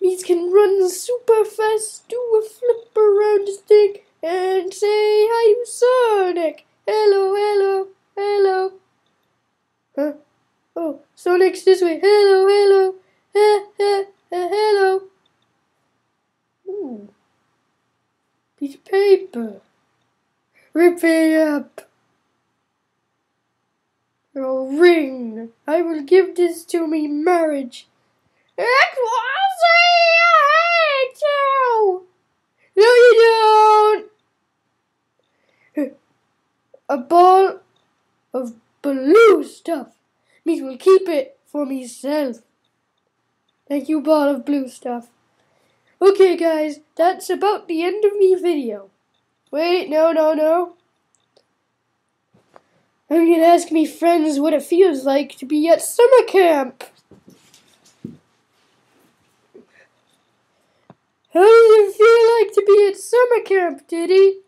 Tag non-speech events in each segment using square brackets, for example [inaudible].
Me's can run super fast, do a flip around the stick, and say, I'm Sonic. Hello, hello, hello. Huh? Oh, Sonic's this way. Hello, hello, hello. Ooh. Piece of paper. Rip it up. A ring. I will give this to me marriage. I hate you. No, you don't. A ball of blue stuff. Me will keep it for myself. Thank you, ball of blue stuff. Okay, guys, that's about the end of me video. Wait, no, no, no. I'm gonna ask me friends what it feels like to be at summer camp. How does it to be at summer camp, Diddy?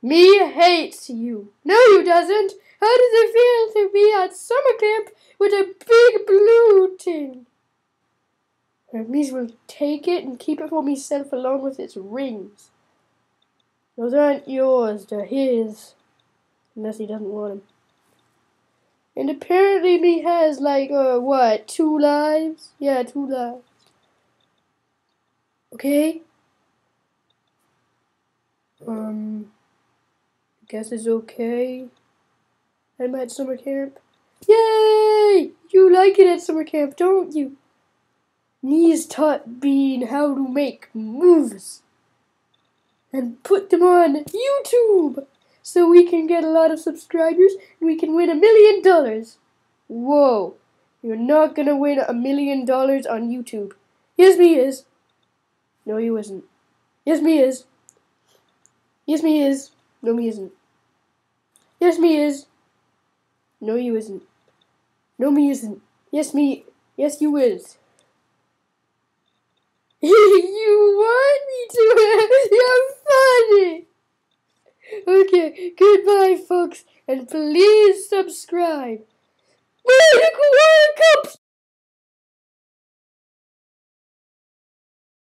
Me hates you. No, you doesn't. How does it feel to be at summer camp with a big blue thing? Hermes will take it and keep it for myself along with its rings. Those aren't yours, they're his. Unless he doesn't want them. And apparently me has like, uh, what, two lives? Yeah, two lives. Okay? Um, guess it's okay. I'm at summer camp. Yay! You like it at summer camp, don't you? Is taught Bean how to make moves and put them on YouTube so we can get a lot of subscribers and we can win a million dollars. Whoa, you're not gonna win a million dollars on YouTube. Yes, me is. No, you isn't. Yes, me is. Yes, me is. No, me isn't. Yes, me is. No, you isn't. No, me isn't. Yes, me. Yes, you is. [laughs] you want me to? [laughs] You're funny. Okay, goodbye, folks, and please subscribe.